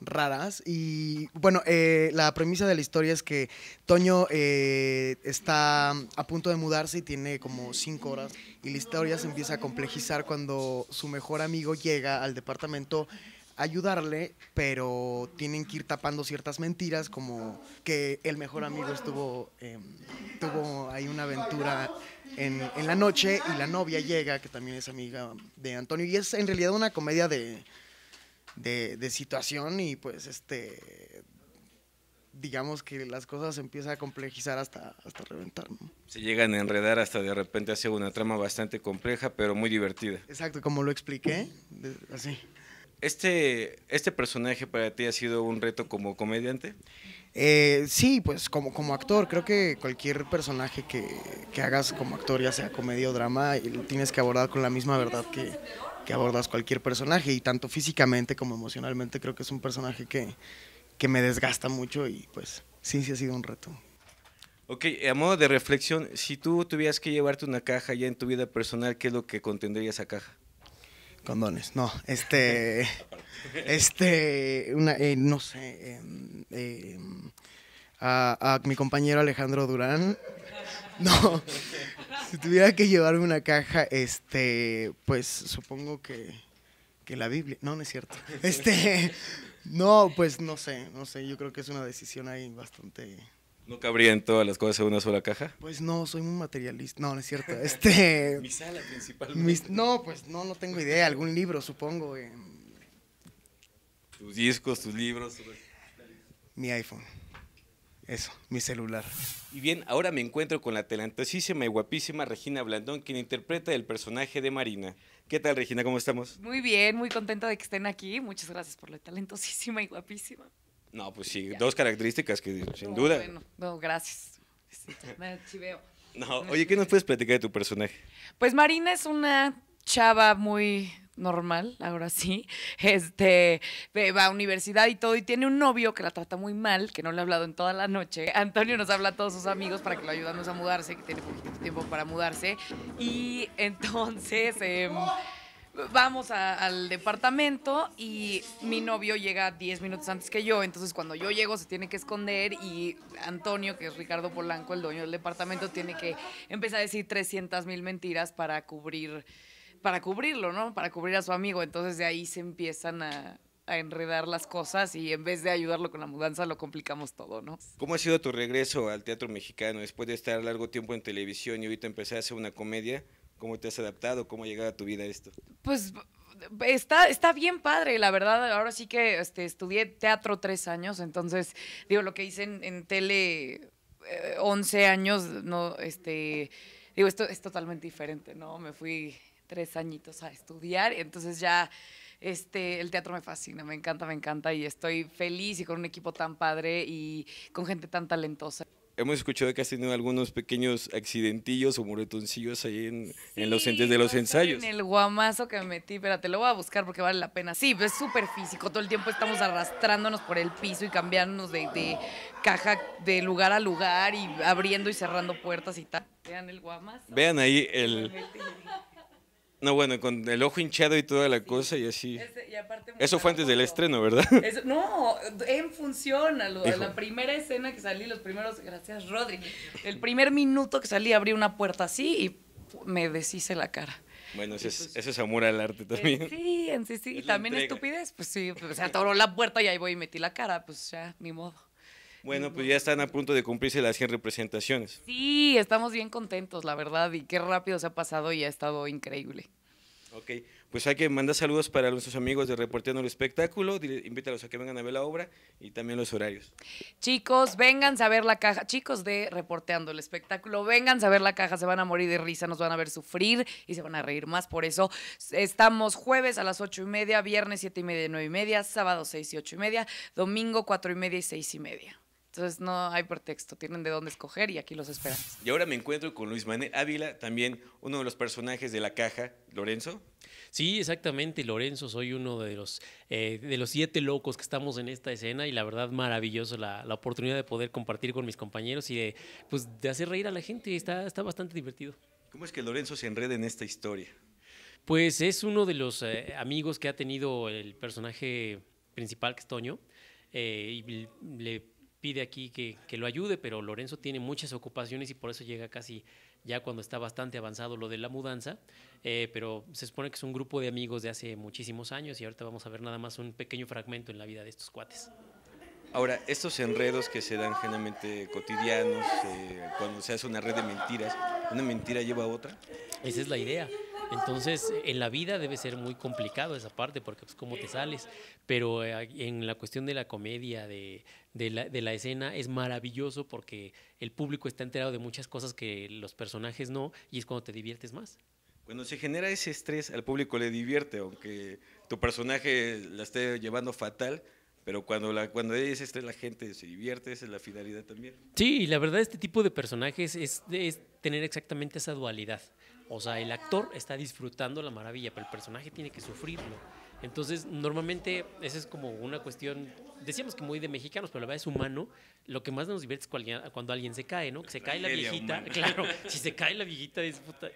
raras. Y bueno, eh, la premisa de la historia es que Toño eh, está a punto de mudarse y tiene como cinco horas. Y la historia se empieza a complejizar cuando su mejor amigo llega al departamento a ayudarle, pero tienen que ir tapando ciertas mentiras, como que el mejor amigo estuvo, eh, tuvo ahí una aventura en, en la noche y la novia llega, que también es amiga de Antonio. Y es en realidad una comedia de, de, de situación y pues este digamos que las cosas se empiezan a complejizar hasta, hasta reventar. ¿no? Se llegan a enredar hasta de repente hace una trama bastante compleja, pero muy divertida. Exacto, como lo expliqué, de- así. Este, ¿Este personaje para ti ha sido un reto como comediante? Eh, sí, pues como, como actor, creo que cualquier personaje que, que hagas como actor, ya sea comedia o drama, tienes que abordar con la misma verdad que, que abordas cualquier personaje, y tanto físicamente como emocionalmente, creo que es un personaje que, que me desgasta mucho y pues sí, sí ha sido un reto. Ok, a modo de reflexión, si tú tuvieras que llevarte una caja ya en tu vida personal, ¿qué es lo que contendría esa caja? Condones, no, este, este, una, eh, no sé, em, a, a mi compañero Alejandro Durán, no, si tuviera que llevarme una caja, este, pues supongo que, que la Biblia, no, no es cierto, este, no, pues no sé, no sé, yo creo que es una decisión ahí bastante, ¿No cabrían todas las cosas en una sola caja? pues no, soy muy materialista, no, no es cierto, este, Mi sala principalmente. mis- no, pues no, no tengo idea, algún libro, supongo, em, Tus discos, tus libros. mi iPhone, eso, mi celular. Y bien, ahora me encuentro con la talentosísima y guapísima Regina Blandón, quien interpreta el personaje de Marina. ¿Qué tal, Regina? ¿Cómo estamos? Muy bien, muy contenta de que estén aquí. Muchas gracias por lo talentosísima y guapísima. No, pues sí, dos características que sin No, duda. Bueno, no, gracias. Me chiveo. No, oye, ¿qué nos puedes platicar de tu personaje? Pues Marina es una chava muy normal, ahora sí. Este va a universidad y todo, y tiene un novio que la trata muy mal, que no le ha hablado en toda la noche. Antonio nos habla a todos sus amigos para que lo ayudemos a mudarse, que tiene poquito tiempo para mudarse. Y entonces em, vamos al departamento y mi novio llega 10 minutos antes que yo, entonces cuando yo llego se tiene que esconder y Antonio, que es Ricardo Polanco, el dueño del departamento, tiene que empezar a decir 300 mil mentiras para cubrir, para cubrirlo, ¿no? Para cubrir a su amigo, entonces de ahí se empiezan a, a enredar las cosas y en vez de ayudarlo con la mudanza lo complicamos todo, ¿no? ¿Cómo ha sido tu regreso al teatro mexicano después de estar largo tiempo en televisión y ahorita empezar a hacer una comedia? ¿Cómo te has adaptado? ¿Cómo ha llegado a tu vida esto? Pues está, está bien padre, la verdad. Ahora sí que este, estudié teatro tres años, entonces, digo, lo que hice en, tele eh, 11 años, no, este, digo, esto es totalmente diferente, ¿no? Me fui tres añitos a estudiar, entonces ya, este, el teatro me fascina, me encanta, me encanta y estoy feliz y con un equipo tan padre y con gente tan talentosa. Hemos escuchado que has tenido algunos pequeños accidentillos o moretoncillos ahí en, en los entes de los ensayos. En el guamazo que me metí, espérate, lo voy a buscar porque vale la pena. Sí, es súper físico, todo el tiempo estamos arrastrándonos por el piso y cambiándonos de, de caja de lugar a lugar y abriendo y cerrando puertas y tal. Vean el guamazo. Vean ahí el... No, bueno, con el ojo hinchado y toda la cosa y así. Ese- y aparte Eso fue antes del estreno, ¿verdad? Eso- no, en función a lo la primera escena que salí, los primeros, gracias Rodri, el primer minuto que salí abrí una puerta así y me deshice la cara. Bueno, eso es, eso es amor al arte también. Eh, sí, en sí, sí. Y Es también entrega. estupidez, pues sí, pues, se atoró la puerta y ahí voy y metí la cara, pues ya, ni modo. Bueno, pues ya están a punto de cumplirse las 100 representaciones. Sí, estamos bien contentos, la verdad, y qué rápido se ha pasado y ha estado increíble. Ok, pues hay que mandar saludos para nuestros amigos de Reporteando el Espectáculo, invítalos a que vengan a ver la obra y también los horarios. Chicos, vénganse a ver la caja. Chicos de Reporteando el Espectáculo, vénganse a ver la caja. Se van a morir de risa, nos van a ver sufrir y se van a reír más. Por eso estamos jueves a las ocho y media, viernes siete y media nueve y media, sábado seis y ocho y media, domingo cuatro y media y seis y media. Entonces no hay pretexto, tienen de dónde escoger y aquí los esperamos. Y ahora me encuentro con Luis Manuel Ávila, también uno de los personajes de la caja, Lorenzo. Sí, exactamente, Lorenzo, soy uno de los, eh, de los siete locos que estamos en esta escena y la verdad maravilloso la, la oportunidad de poder compartir con mis compañeros y de, pues, de hacer reír a la gente, está, está bastante divertido. ¿Cómo es que Lorenzo se enreda en esta historia? Pues es uno de los eh, amigos que ha tenido el personaje principal, que es Toño, eh, y le pide aquí que, que lo ayude, pero Lorenzo tiene muchas ocupaciones y por eso llega casi ya cuando está bastante avanzado lo de la mudanza, eh, pero se supone que es un grupo de amigos de hace muchísimos años y ahorita vamos a ver nada más un pequeño fragmento en la vida de estos cuates. Ahora, estos enredos que se dan generalmente cotidianos, eh, cuando se hace una red de mentiras, ¿una mentira lleva a otra? Esa es la idea. Entonces, en la vida debe ser muy complicado esa parte, porque pues cómo te sales. Pero eh, en la cuestión de la comedia, de, de la, de la escena, es maravilloso porque el público está enterado de muchas cosas que los personajes no, y es cuando te diviertes más. Cuando se genera ese estrés, al público le divierte, aunque tu personaje la esté llevando fatal, pero cuando, la, cuando hay ese estrés la gente se divierte, esa es la finalidad también. Sí, y la verdad este tipo de personajes es, es tener exactamente esa dualidad. O sea, el actor está disfrutando la maravilla, pero el personaje tiene que sufrirlo. Entonces, normalmente esa es como una cuestión, decíamos que muy de mexicanos, pero la verdad es humano. Lo que más nos divierte es cuando, alguien se cae, ¿no? Que se cae la viejita, humana. claro, si se cae la viejita, dices, puta,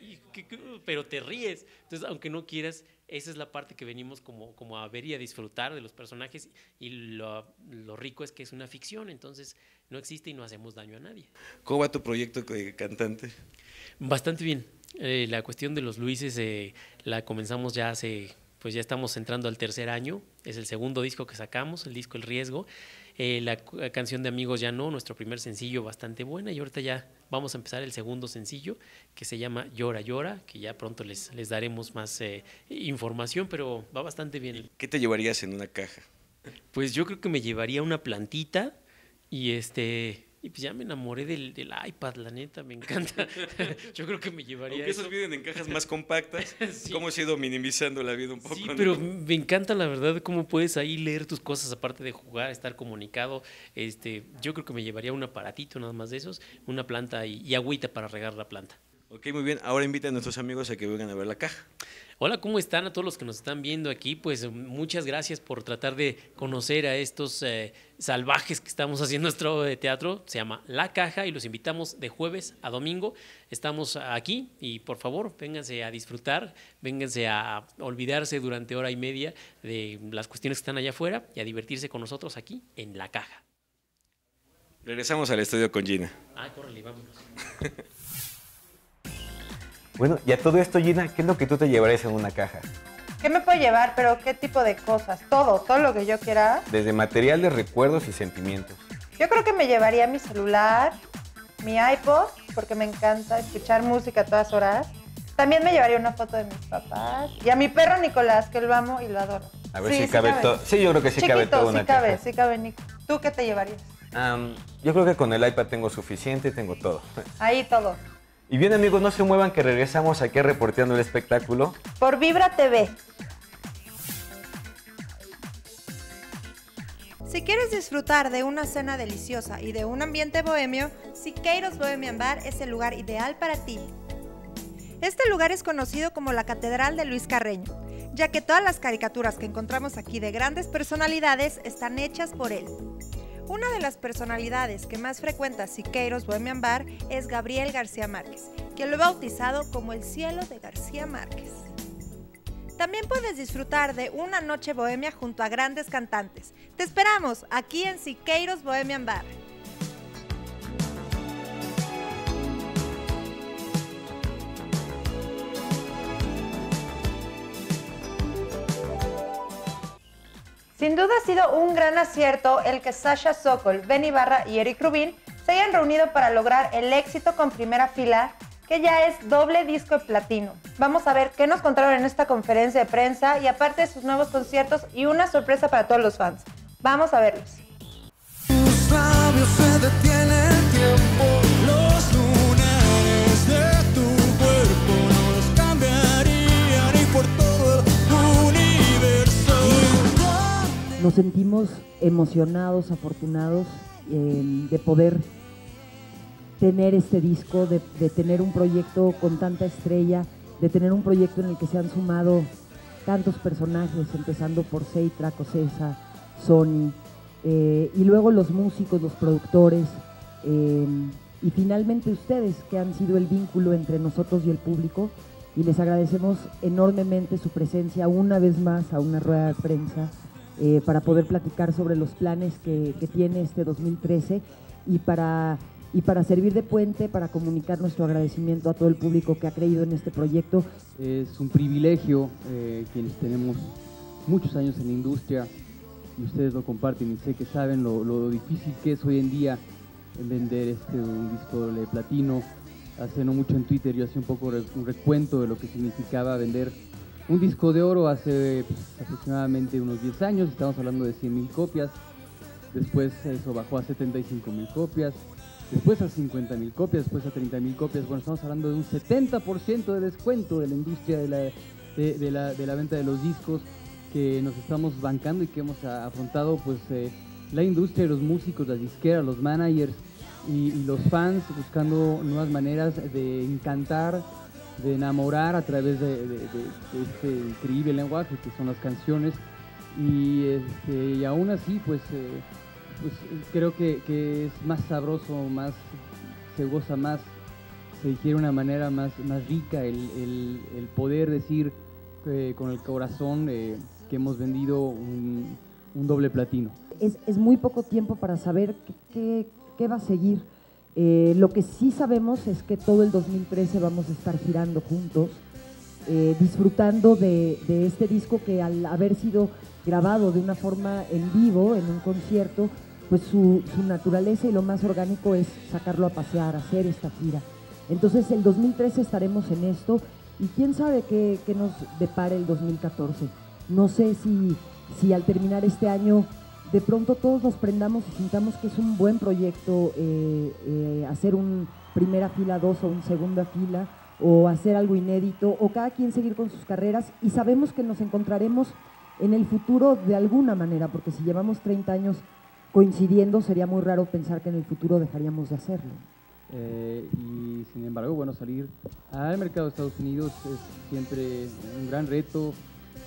pero te ríes. Entonces, aunque no quieras, esa es la parte que venimos como, como a ver y a disfrutar de los personajes. Y lo, lo rico es que es una ficción, entonces no existe y no hacemos daño a nadie. ¿Cómo va tu proyecto de cantante? Bastante bien. Eh, la cuestión de los Luises eh, la comenzamos ya hace, pues ya estamos entrando al tercer año. Es el segundo disco que sacamos, el disco El Riesgo. Eh, la, canción de Amigos ya no, nuestro primer sencillo bastante buena y ahorita ya vamos a empezar el segundo sencillo que se llama Llora Llora, que ya pronto les, les daremos más información, pero va bastante bien. ¿Qué te llevarías en una caja? Pues yo creo que me llevaría una plantita y este y pues ya me enamoré del, del iPad, la neta, me encanta. yo creo que me llevaría Aunque eso. esos vienen en cajas más compactas, ¿cómo has ido minimizando la vida un poco? Sí, no? pero me encanta la verdad cómo puedes ahí leer tus cosas aparte de jugar, estar comunicado. Este, yo creo que me llevaría un aparatito nada más de esos, una planta y, y agüita para regar la planta. Ok, muy bien. Ahora invita a nuestros amigos a que vengan a ver la caja. Hola, ¿cómo están a todos los que nos están viendo aquí? Pues muchas gracias por tratar de conocer a estos eh, salvajes que estamos haciendo nuestro de teatro. Se llama La Caja y los invitamos de jueves a domingo. Estamos aquí y por favor, vénganse a disfrutar, vénganse a olvidarse durante hora y media de las cuestiones que están allá afuera y a divertirse con nosotros aquí en La Caja. Regresamos al estudio con Gina. Ah, córrele, vámonos. Bueno, y a todo esto, Gina, ¿qué es lo que tú te llevarías en una caja? ¿Qué me puedo llevar? Pero ¿qué tipo de cosas? Todo, todo lo que yo quiera. Desde materiales, recuerdos y sentimientos. Yo creo que me llevaría mi celular, mi iPod, porque me encanta escuchar música a todas horas. También me llevaría una foto de mis papás. Y a mi perro Nicolás, que lo amo y lo adoro. A ver si cabe todo. Sí, yo creo que sí cabe todo una sí cabe, caja. sí cabe, Nico. ¿Tú qué te llevarías? Am, yo creo que con el iPad tengo suficiente, tengo todo. Ahí todo. Y bien amigos, no se muevan que regresamos aquí reporteando el espectáculo. Por Vibra TV. Si quieres disfrutar de una cena deliciosa y de un ambiente bohemio, Siqueiros Bohemian Bar es el lugar ideal para ti. Este lugar es conocido como la Catedral de Luis Carreño, ya que todas las caricaturas que encontramos aquí de grandes personalidades están hechas por él. Una de las personalidades que más frecuenta Siqueiros Bohemian Bar es Gabriel García Márquez, quien lo ha bautizado como el cielo de García Márquez. También puedes disfrutar de una noche bohemia junto a grandes cantantes. Te esperamos aquí en Siqueiros Bohemian Bar. Sin duda ha sido un gran acierto el que Sasha Sokol, Benny Barra y Eric Rubin se hayan reunido para lograr el éxito con primera fila, que ya es doble disco de platino. Vamos a ver qué nos contaron en esta conferencia de prensa y aparte de sus nuevos conciertos y una sorpresa para todos los fans. Vamos a verlos. Nos sentimos emocionados, afortunados eh, de poder tener este disco, de, tener un proyecto con tanta estrella, de tener un proyecto en el que se han sumado tantos personajes, empezando por Seitra, Cosesa, Sony, eh, y luego los músicos, los productores, eh, y finalmente ustedes que han sido el vínculo entre nosotros y el público, y les agradecemos enormemente su presencia una vez más a una rueda de prensa eh, para poder platicar sobre los planes que, tiene este 2013 y para, y para servir de puente, para comunicar nuestro agradecimiento a todo el público que ha creído en este proyecto. Es un privilegio eh, quienes tenemos muchos años en la industria y ustedes lo comparten y sé que saben lo, difícil que es hoy en día en vender este, un disco de platino. Hace no mucho en Twitter yo hacía un poco un recuento de lo que significaba vender un disco de oro hace aproximadamente unos 10 años, estamos hablando de 100 mil copias, después eso bajó a 75 mil copias, después a 50 mil copias, después a 30 mil copias, bueno, estamos hablando de un 70% de descuento de la industria de la, de, la, de la venta de los discos que nos estamos bancando y que hemos afrontado pues eh, la industria, los músicos, las disqueras, los managers y los fans buscando nuevas maneras de encantar, de enamorar a través de, este increíble lenguaje que son las canciones y, este, aún así pues, eh, pues creo que, es más sabroso, más se goza más, se digiere de una manera más, más rica el, el- poder decir eh, con el corazón eh, que hemos vendido un, doble platino. es, es muy poco tiempo para saber qué- qué va a seguir. Eh, lo que sí sabemos es que todo el 2013 vamos a estar girando juntos, eh, disfrutando de, este disco que al haber sido grabado de una forma en vivo, en un concierto, pues su, naturaleza y lo más orgánico es sacarlo a pasear, hacer esta gira. Entonces el 2013 estaremos en esto y quién sabe qué, qué nos depare el 2014. No sé si, si al terminar este año de pronto todos nos prendamos y sintamos que es un buen proyecto eh, eh, hacer un primera fila 2 o un segunda fila o hacer algo inédito o cada quien seguir con sus carreras y sabemos que nos encontraremos en el futuro de alguna manera, porque si llevamos 30 años coincidiendo sería muy raro pensar que en el futuro dejaríamos de hacerlo. Eh, y sin embargo, bueno, salir al mercado de Estados Unidos es siempre un gran reto,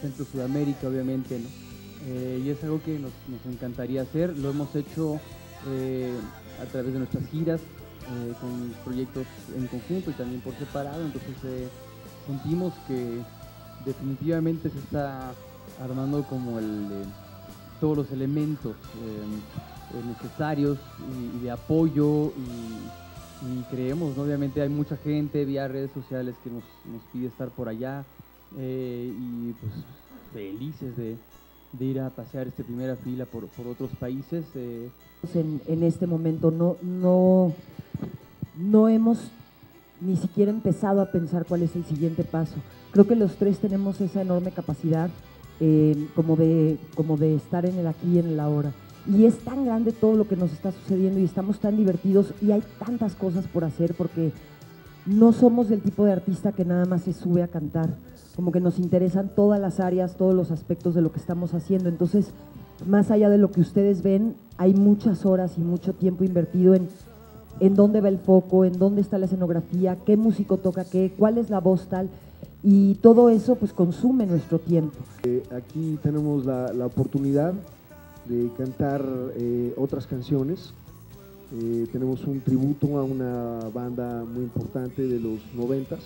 Centro Sudamérica obviamente, ¿no? Eh, y es algo que nos, nos encantaría hacer, lo hemos hecho eh, a través de nuestras giras, eh, con proyectos en conjunto y también por separado, entonces sentimos que definitivamente se está armando como el, todos los elementos necesarios y, de apoyo y, creemos, obviamente hay mucha gente vía redes sociales que nos, nos pide estar por allá y pues felices de, de ir a pasear esta primera fila por, por otros países. eh, en, en este momento no, no, no hemos ni siquiera empezado a pensar cuál es el siguiente paso. Creo que los tres tenemos esa enorme capacidad eh, como, de, como de estar en el aquí y en el ahora. Y es tan grande todo lo que nos está sucediendo y estamos tan divertidos y hay tantas cosas por hacer porque no somos del tipo de artista que nada más se sube a cantar, como que nos interesan todas las áreas, todos los aspectos de lo que estamos haciendo. Entonces, más allá de lo que ustedes ven, hay muchas horas y mucho tiempo invertido en, en dónde va el foco, en dónde está la escenografía, qué músico toca qué, cuál es la voz tal, y todo eso pues consume nuestro tiempo. Eh, aquí tenemos la, oportunidad de cantar eh, otras canciones. Eh, tenemos un tributo a una banda muy importante de los noventas.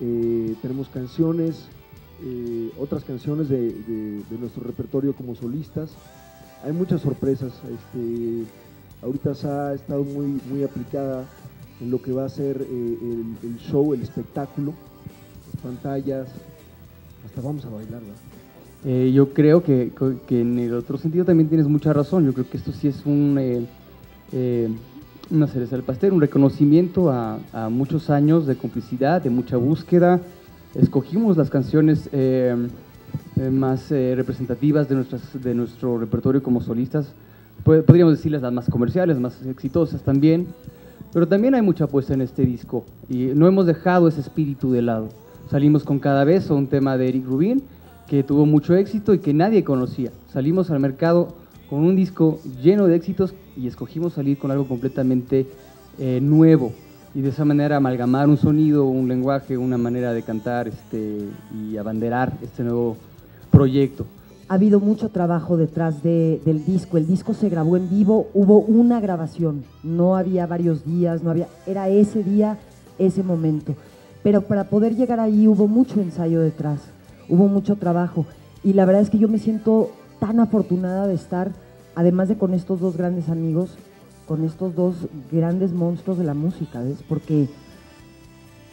Eh, tenemos canciones eh, otras canciones de, nuestro repertorio como solistas. Hay muchas sorpresas. Este, ahorita se ha estado muy, muy aplicada en lo que va a ser eh, el, show, el espectáculo, las pantallas. Hasta vamos a bailar, ¿verdad? Eh, yo creo que, que en el otro sentido también tienes mucha razón. Yo creo que esto sí es un, una cereza del pastel, un reconocimiento a, a muchos años de complicidad, de mucha búsqueda. Escogimos las canciones eh, eh, más eh, representativas de, nuestras, de nuestro repertorio como solistas. Pod- Podríamos decirles las más comerciales, más exitosas también. Pero también hay mucha apuesta en este disco y no hemos dejado ese espíritu de lado. Salimos con Cada Beso, un tema de Eric Rubin, que tuvo mucho éxito y que nadie conocía. Salimos al mercado con un disco lleno de éxitos y escogimos salir con algo completamente eh, nuevo y de esa manera amalgamar un sonido, un lenguaje, una manera de cantar este, y abanderar este nuevo proyecto. Ha habido mucho trabajo detrás de- del disco. El disco se grabó en vivo, hubo una grabación, no había varios días, no había, era ese día, ese momento. Pero para poder llegar ahí hubo mucho ensayo detrás, hubo mucho trabajo. Y la verdad es que yo me siento tan afortunada de estar, además de con estos dos grandes amigos, con estos dos grandes monstruos de la música, ¿ves? Porque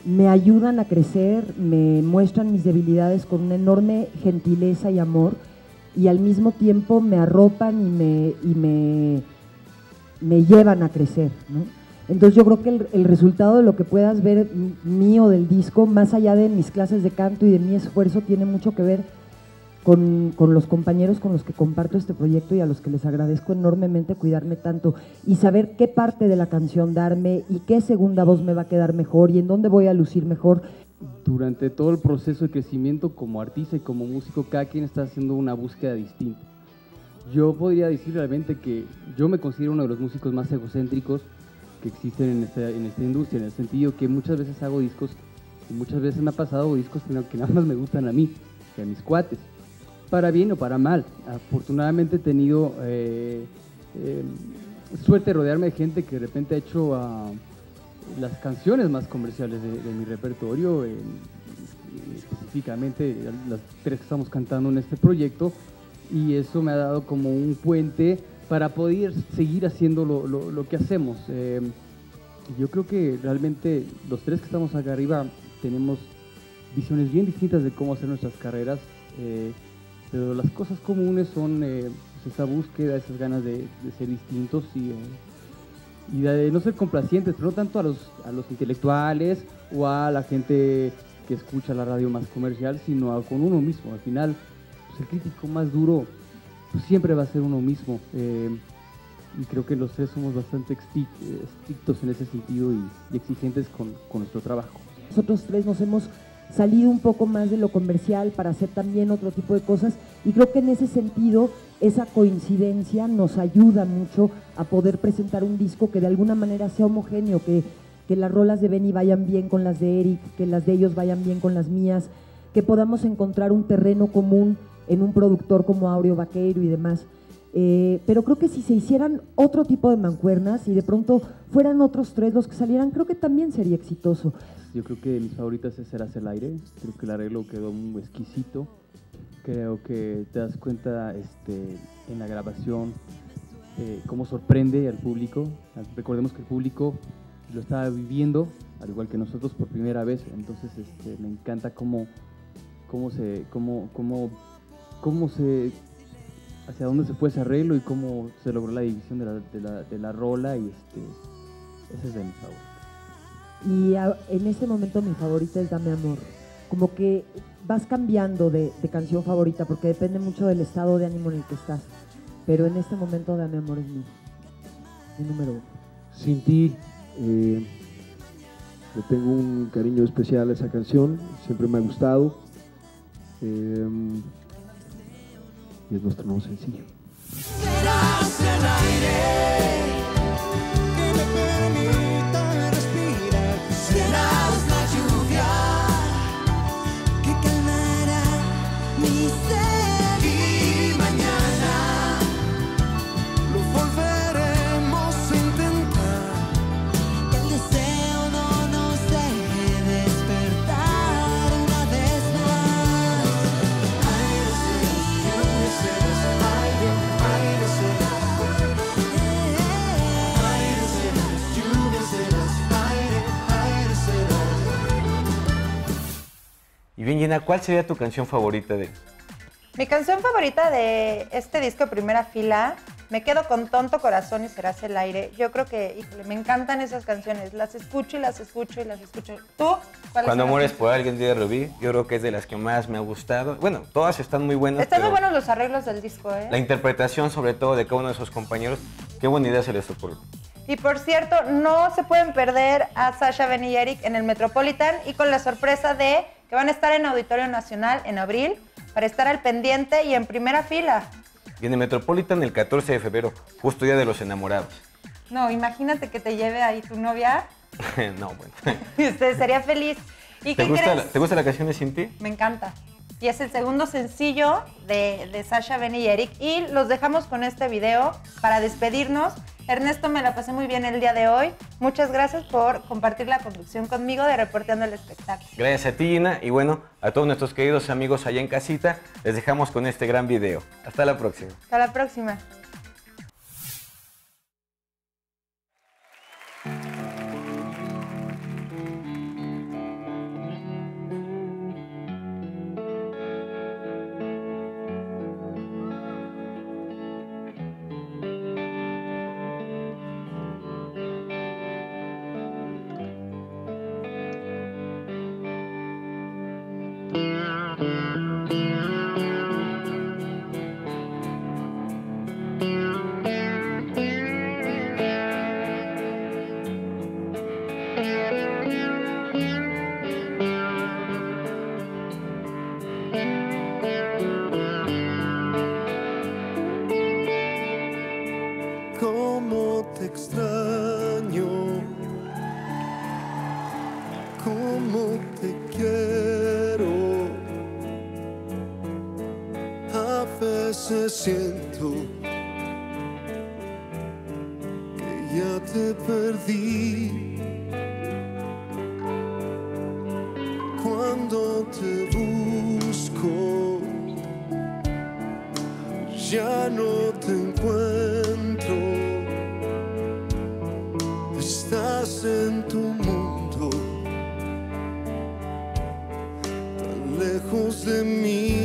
me ayudan a crecer, me muestran mis debilidades con una enorme gentileza y amor y al mismo tiempo me arropan y me, me, llevan a crecer. ¿no? Entonces yo creo que el, el resultado de lo que puedas ver mío del disco, más allá de mis clases de canto y de mi esfuerzo, tiene mucho que ver con, con los compañeros con los que comparto este proyecto y a los que les agradezco enormemente cuidarme tanto y saber qué parte de la canción darme y qué segunda voz me va a quedar mejor y en dónde voy a lucir mejor. Durante todo el proceso de crecimiento como artista y como músico, cada quien está haciendo una búsqueda distinta. Yo podría decir realmente que yo me considero uno de los músicos más egocéntricos que existen en esta, en esta industria, en el sentido que muchas veces hago discos y muchas veces me ha pasado discos que nada más me gustan a mí, que a mis cuates, para bien o para mal. Afortunadamente he tenido eh, eh, suerte de rodearme de gente que de repente ha hecho ah, las canciones más comerciales de, mi repertorio, específicamente las tres que estamos cantando en este proyecto, y eso me ha dado como un puente para poder seguir haciendo lo, que hacemos. Eh, yo creo que realmente los tres que estamos acá arriba tenemos visiones bien distintas de cómo hacer nuestras carreras, pero las cosas comunes son eh, pues esa búsqueda, esas ganas de, de ser distintos y, eh, y de no ser complacientes, pero no tanto a los, a los intelectuales o a la gente que escucha la radio más comercial, sino a- con uno mismo. Al final, pues, el crítico más duro pues, siempre va a ser uno mismo. eh, y creo que los tres somos bastante eh, estrictos en ese sentido y, y exigentes con, con nuestro trabajo. Nosotros tres nos hemos salido un poco más de lo comercial para hacer también otro tipo de cosas y creo que en ese sentido esa coincidencia nos ayuda mucho a poder presentar un disco que de alguna manera sea homogéneo, que, que las rolas de Benny vayan bien con las de Eric, que las de ellos vayan bien con las mías, que podamos encontrar un terreno común en un productor como Aureo Vaqueiro y demás. Eh, pero creo que si se hicieran otro tipo de mancuernas y de pronto fueran otros tres los que salieran, creo que también sería exitoso. Yo creo que mis favoritas es Serás el aire. Creo que el arreglo quedó muy exquisito. Creo que te das cuenta este, en la grabación eh, cómo sorprende al público. Recordemos que el público lo estaba viviendo, al igual que nosotros, por primera vez. Entonces este, me encanta cómo, cómo se, cómo, cómo, cómo se, hacia dónde se fue ese arreglo y cómo se logró la división de la, de la, de la rola. Y este, ese es de mis favoritos. Y a- en ese momento mi favorita es Dame Amor. Como que vas cambiando de, de canción favorita porque depende mucho del estado de ánimo en el que estás. Pero en este momento Dame Amor es mi, mi número uno. Sin ti, eh, le tengo un cariño especial a esa canción, siempre me ha gustado. eh, es nuestro nuevo sencillo. Gina, ¿cuál sería tu canción favorita de Mi canción favorita de este disco de primera fila, me quedo con Tonto Corazón y Serás el Aire. Yo creo que, híjole, me encantan esas canciones. Las escucho y las escucho y las escucho. ¿Tú? ¿Cuál Cuando mueres por alguien de Rubí? Yo creo que es de las que más me ha gustado. Bueno, todas están muy buenas. Están muy buenos los arreglos del disco, ¿eh? La interpretación, sobre todo, de cada uno de sus compañeros, qué buena idea se les ocurrió. Y por cierto, no se pueden perder a Sasha, Ben y Eric en el Metropolitan y con la sorpresa de que van a estar en Auditorio Nacional en abril para estar al pendiente y en primera fila. Viene Metropolitan el 14 de febrero, justo día de los enamorados. No, imagínate que te lleve ahí tu novia no, bueno. y usted sería feliz. ¿Y ¿Te qué gusta, crees? la, ¿Te gusta la canción de Sin ti? Me encanta. Y es el segundo sencillo de, de Sasha, Ben y Eric. Y los dejamos con este video para despedirnos. Ernesto, me la pasé muy bien el día de hoy. Muchas gracias por compartir la conducción conmigo de Reporteando el Espectáculo. Gracias a ti, Gina, y bueno, a todos nuestros queridos amigos allá en casita, les dejamos con este gran video. Hasta la próxima. Hasta la próxima. Lejos de mí.